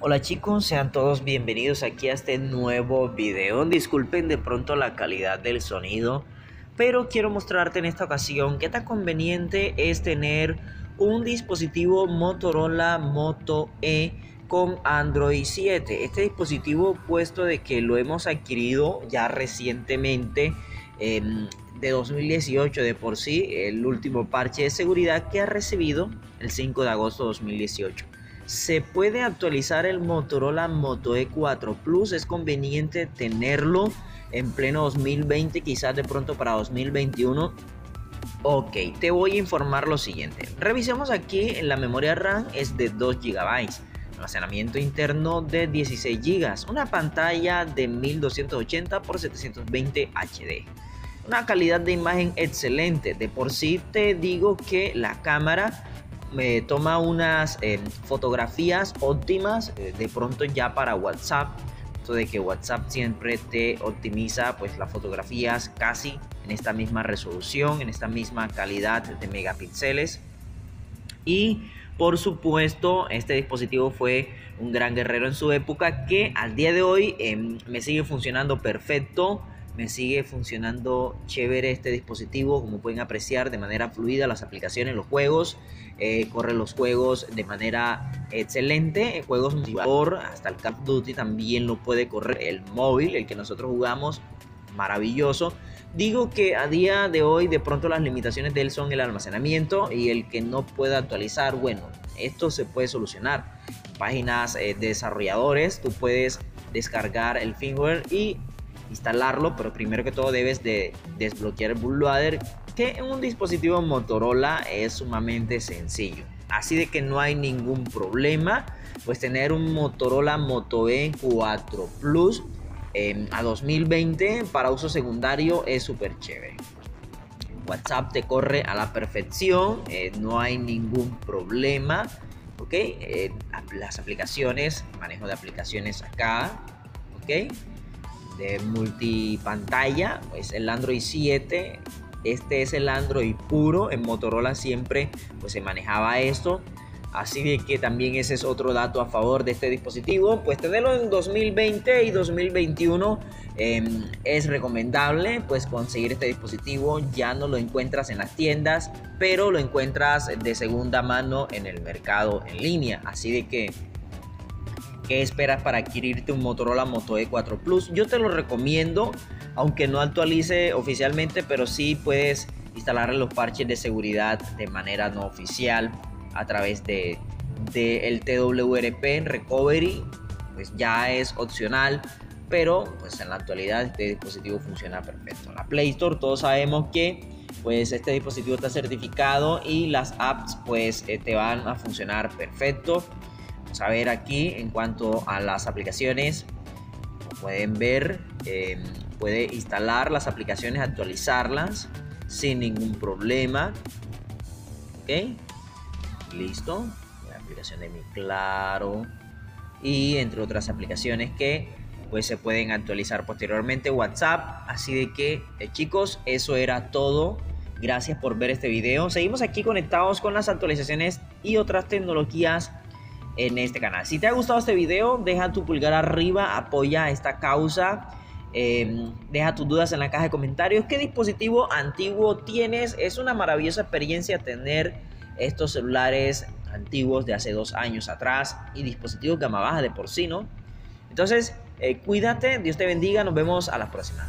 Hola chicos, sean todos bienvenidos aquí a este nuevo video. Disculpen de pronto la calidad del sonido, pero quiero mostrarte en esta ocasión qué tan conveniente es tener un dispositivo Motorola Moto E con Android 7. Este dispositivo, puesto de que lo hemos adquirido ya recientemente, em, de 2018 de por sí, el último parche de seguridad que ha recibido el 5 de agosto de 2018 se puede actualizar el Motorola Moto E4 Plus. Es conveniente tenerlo en pleno 2020, quizás de pronto para 2021. Ok, te voy a informar lo siguiente. Revisemos aquí la memoria RAM es de 2 GB. Almacenamiento interno de 16 GB. Una pantalla de 1280 x 720 HD. Una calidad de imagen excelente. De por sí te digo que la cámara me toma unas eh, fotografías óptimas eh, de pronto ya para WhatsApp. Esto de que WhatsApp siempre te optimiza pues las fotografías casi en esta misma resolución, en esta misma calidad de megapíxeles. Y por supuesto, este dispositivo fue un gran guerrero en su época que al día de hoy em, me sigue funcionando perfecto me sigue funcionando chévere este dispositivo, como pueden apreciar de manera fluida las aplicaciones, los juegos, eh, corre los juegos de manera excelente, juegos multijugador, hasta el Call of Duty también lo puede correr, el móvil, el que nosotros jugamos, maravilloso. Digo que a día de hoy de pronto las limitaciones de él son el almacenamiento y el que no pueda actualizar, bueno, esto se puede solucionar. Páginas eh, de desarrolladores, tú puedes descargar el firmware y instalarlo, pero primero que todo debes de desbloquear el bootloader, que en un dispositivo Motorola es sumamente sencillo. Así de que no hay ningún problema, pues tener un Motorola Moto E4 Plus a 2020 para uso secundario es súper chévere. WhatsApp te corre a la perfección, eh, no hay ningún problema. Ok, eh, las aplicaciones, manejo de aplicaciones acá. Ok, de multipantalla, pues el Android 7, este es el Android puro, en Motorola siempre pues se manejaba esto, así de que también ese es otro dato a favor de este dispositivo, pues tenerlo en 2020 y 2021 em, es recomendable, pues conseguir este dispositivo. Ya no lo encuentras en las tiendas, pero lo encuentras de segunda mano en el mercado en línea, así de que ¿Qué esperas para adquirirte un Motorola Moto E4 Plus? Yo te lo recomiendo, aunque no actualice oficialmente, pero sí puedes instalar los parches de seguridad de manera no oficial a través de, el TWRP Recovery, pues ya es opcional, pero pues en la actualidad este dispositivo funciona perfecto. En la Play Store todos sabemos que pues este dispositivo está certificado y las apps pues eh, te van a funcionar perfecto a ver aquí en cuanto a las aplicaciones. Pueden ver, em, puede instalar las aplicaciones, actualizarlas sin ningún problema. Ok, listo. La aplicación de mi Claro y entre otras aplicaciones que pues se pueden actualizar posteriormente WhatsApp así de que eh, chicos eso era todo gracias por ver este video seguimos aquí conectados con las actualizaciones y otras tecnologías en este canal. Si te ha gustado este video, deja tu pulgar arriba, apoya esta causa. Em, deja tus dudas en la caja de comentarios. ¿Qué dispositivo antiguo tienes? Es una maravillosa experiencia tener estos celulares antiguos de hace dos años atrás y dispositivos gama baja de por sí, ¿no? Entonces, eh, cuídate, Dios te bendiga, nos vemos a la próxima.